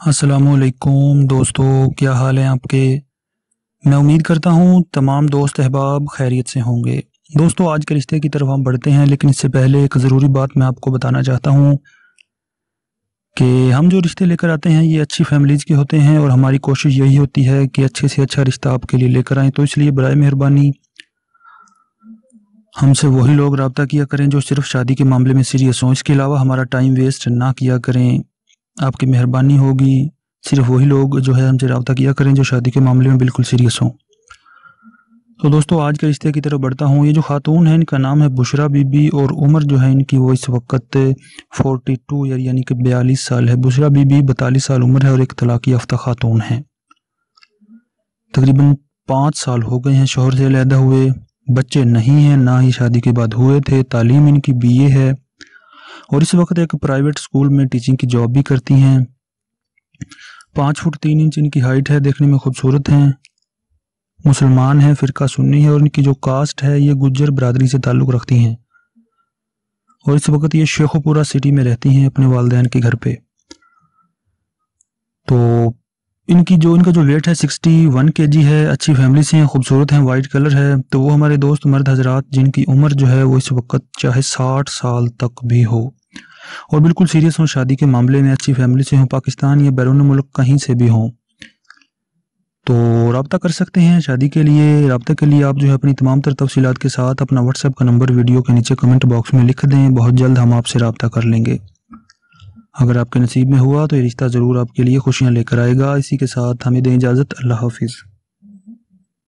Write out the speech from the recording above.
असलकुम दोस्तों, क्या हाल है आपके? मैं उम्मीद करता हूँ तमाम दोस्त अहबाब खैरियत से होंगे। दोस्तों, आज के रिश्ते की तरफ़ हम बढ़ते हैं, लेकिन इससे पहले एक ज़रूरी बात मैं आपको बताना चाहता हूँ कि हम जो रिश्ते लेकर आते हैं, ये अच्छी फैमिलीज़ के होते हैं और हमारी कोशिश यही होती है कि अच्छे से अच्छा रिश्ता आपके लिए लेकर आएँ। तो इसलिए बर मेहरबानी, हमसे वही लोग रबता किया करें जो सिर्फ़ शादी के मामले में सीरियस हों। इसके अलावा हमारा टाइम वेस्ट ना किया करें। आपकी मेहरबानी होगी। सिर्फ़ वही लोग जो है हमसे रबता किया करें जो शादी के मामले में बिल्कुल सीरियस हों। तो दोस्तों, आज के रिश्ते की तरफ़ बढ़ता हूँ। ये जो खातून है, इनका नाम है बुशरा बीबी और उम्र जो है इनकी वो इस वक्त फोर्टी टू यानी कि बयालीस साल है। बुशरा बीबी बतालीस साल उम्र है और एक तलाक़ याफ्ता खातून है। तकरीबन पाँच साल हो गए हैं, शोहर से अलहदा हुए। बच्चे नहीं हैं, ना ही शादी के बाद हुए थे। तालीम इनकी बीए है। और इस वक्त एक प्राइवेट स्कूल में टीचिंग की जॉब भी करती हैं। पाँच फुट तीन इंच इनकी हाइट है, देखने में खूबसूरत हैं। मुसलमान हैं, फ़िरका सुन्नी है और इनकी जो कास्ट है, ये गुज्जर बरदरी से ताल्लुक़ रखती हैं। और इस वक्त ये शेखोपुरा सिटी में रहती हैं अपने वालदेन के घर पे। तो इनकी जो, इनका जो वेट है, सिक्सटी वन के जी है, अच्छी फैमिली से हैं, खूबसूरत हैं, वाइट कलर है तो वो हमारे दोस्त मर्द हजरात, जिनकी उम्र जो है, वो इस वक्त चाहे साठ साल तक भी हो। और बिल्कुल सीरियस हों, शादी के मामले में अच्छी फैमिली से हों, पाकिस्तान या बैरून मुल्क कहीं से भी हों तो रबता कर सकते हैं शादी के लिए। रबता के लिए आप जो है, अपनी तमाम तर तफसीत के साथ अपना व्हाट्सएप का नंबर वीडियो के नीचे कमेंट बॉक्स में लिख दें। बहुत जल्द हम आपसे रबता कर लेंगे। अगर आपके नसीब में हुआ तो ये रिश्ता ज़रूर आपके लिए खुशियाँ लेकर आएगा। इसी के साथ हमें दें इजाज़त। अल्लाह हाफिज़।